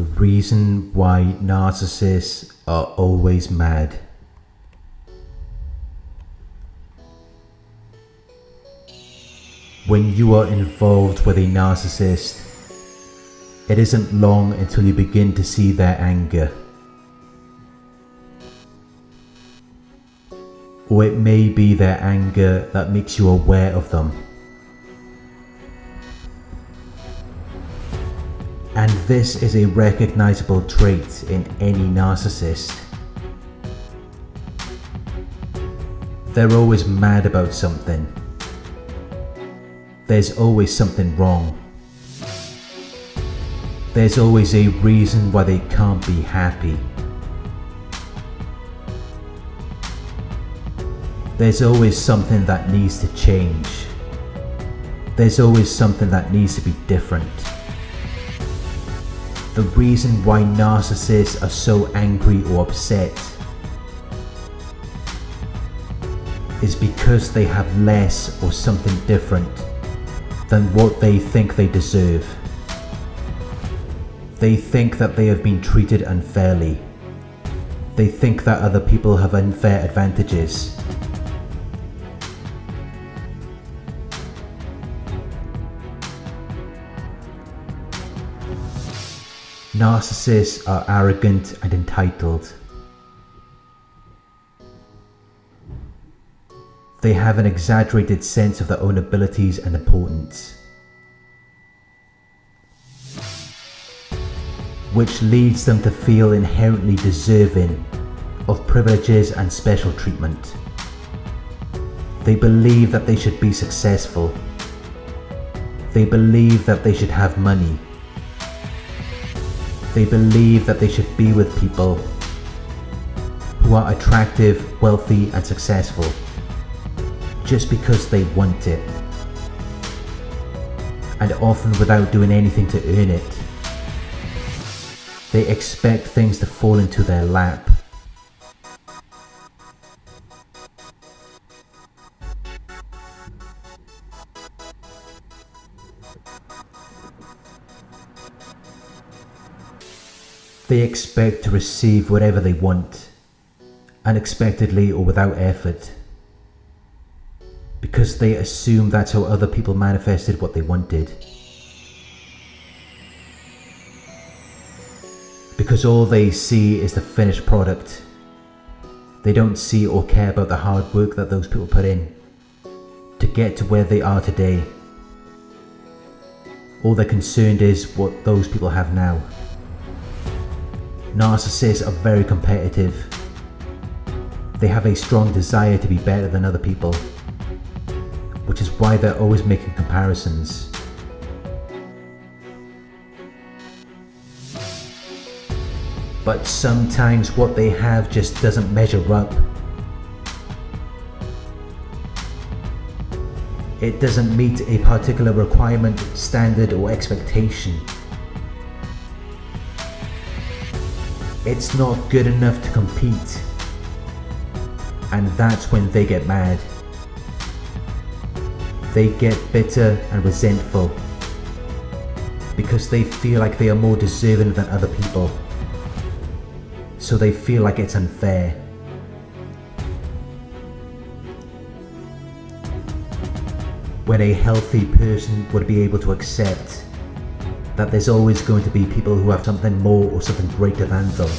The reason why narcissists are always mad. When you are involved with a narcissist, it isn't long until you begin to see their anger. Or it may be their anger that makes you aware of them. And this is a recognizable trait in any narcissist. They're always mad about something. There's always something wrong. There's always a reason why they can't be happy. There's always something that needs to change. There's always something that needs to be different. The reason why narcissists are so angry or upset is because they have less or something different than what they think they deserve. They think that they have been treated unfairly. They think that other people have unfair advantages. Narcissists are arrogant and entitled. They have an exaggerated sense of their own abilities and importance. Which leads them to feel inherently deserving of privileges and special treatment. They believe that they should be successful. They believe that they should have money. They believe that they should be with people who are attractive, wealthy and successful just because they want it and often without doing anything to earn it. They expect things to fall into their lap. They expect to receive whatever they want, unexpectedly or without effort, because they assume that's how other people manifested what they wanted. Because all they see is the finished product. They don't see or care about the hard work that those people put in to get to where they are today. All they're concerned is what those people have now. Narcissists are very competitive. They have a strong desire to be better than other people, which is why they're always making comparisons. But sometimes what they have just doesn't measure up. It doesn't meet a particular requirement, standard or expectation. It's not good enough to compete. And that's when they get mad. They get bitter and resentful because they feel like they are more deserving than other people. So they feel like it's unfair. When a healthy person would be able to accept that there's always going to be people who have something more or something greater than them.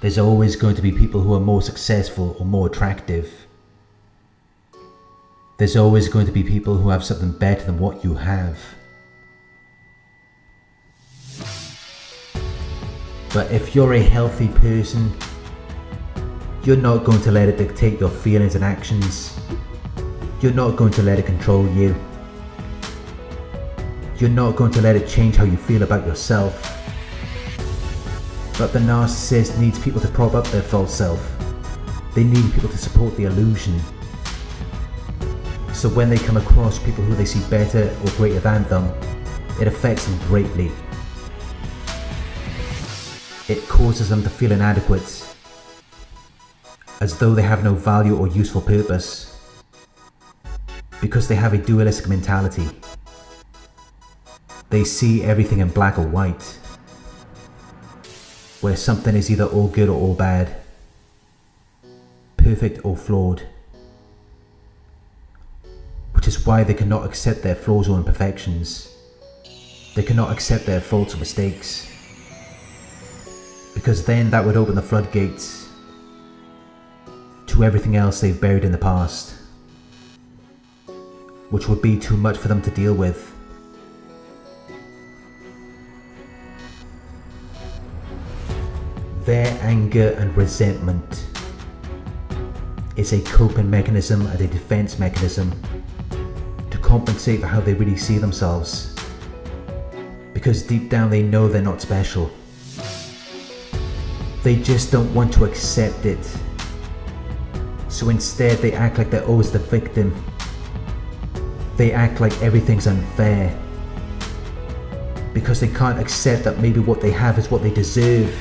There's always going to be people who are more successful or more attractive. There's always going to be people who have something better than what you have. But if you're a healthy person, you're not going to let it dictate your feelings and actions. You're not going to let it control you. You're not going to let it change how you feel about yourself. But the narcissist needs people to prop up their false self. They need people to support the illusion. So when they come across people who they see better or greater than them, it affects them greatly. It causes them to feel inadequate, as though they have no value or useful purpose, because they have a dualistic mentality. They see everything in black or white, where something is either all good or all bad, perfect or flawed, which is why they cannot accept their flaws or imperfections. They cannot accept their faults or mistakes, because then that would open the floodgates to everything else they've buried in the past, which would be too much for them to deal with. Their anger and resentment is a coping mechanism and a defense mechanism to compensate for how they really see themselves. Because deep down they know they're not special. They just don't want to accept it. So instead they act like they're always the victim. They act like everything's unfair. Because they can't accept that maybe what they have is what they deserve.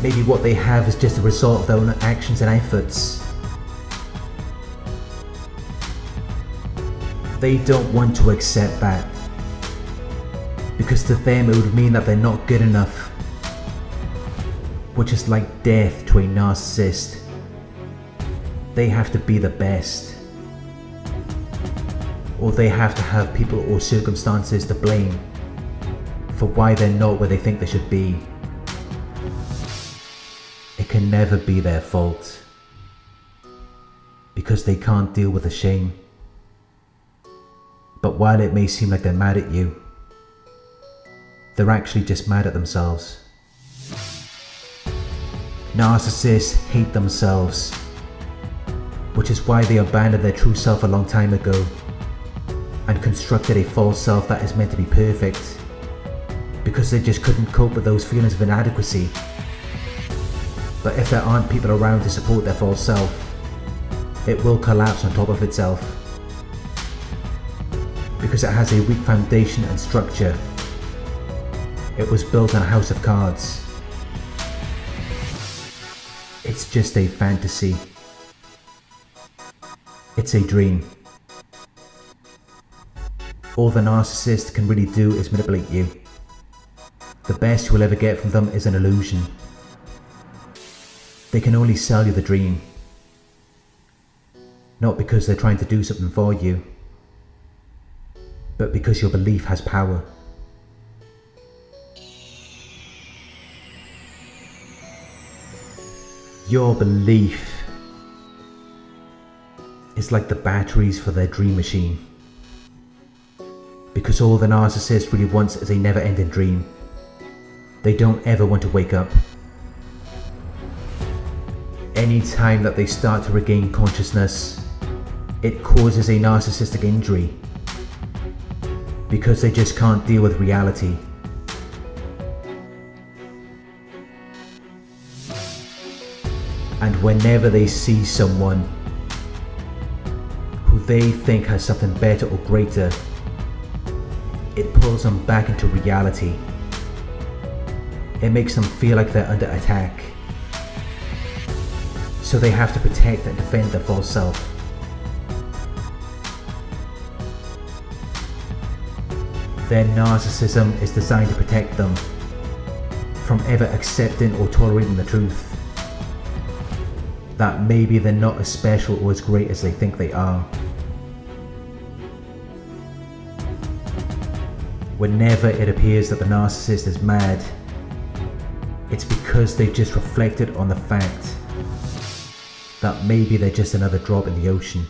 Maybe what they have is just a result of their own actions and efforts. They don't want to accept that. Because to them it would mean that they're not good enough. Which is like death to a narcissist. They have to be the best. Or they have to have people or circumstances to blame for why they're not where they think they should be. Can never be their fault because they can't deal with the shame. But while it may seem like they're mad at you, they're actually just mad at themselves. Narcissists hate themselves, which is why they abandoned their true self a long time ago and constructed a false self that is meant to be perfect because they just couldn't cope with those feelings of inadequacy but if there aren't people around to support their false self, it will collapse on top of itself. Because it has a weak foundation and structure. It was built on a house of cards. It's just a fantasy. It's a dream. All the narcissist can really do is manipulate you. The best you will ever get from them is an illusion. They can only sell you the dream. Not because they're trying to do something for you, but because your belief has power. Your belief is like the batteries for their dream machine. Because all the narcissist really wants is a never ending dream. They don't ever want to wake up any time that they start to regain consciousness, it causes a narcissistic injury because they just can't deal with reality. And whenever they see someone who they think has something better or greater, it pulls them back into reality. It makes them feel like they're under attack so they have to protect and defend their false self. Their narcissism is designed to protect them from ever accepting or tolerating the truth. That maybe they're not as special or as great as they think they are. Whenever it appears that the narcissist is mad, it's because they've just reflected on the fact that maybe they're just another drop in the ocean.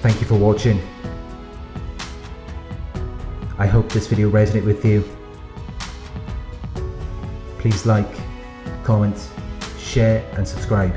Thank you for watching. I hope this video resonated with you. Please like, comment, share and subscribe.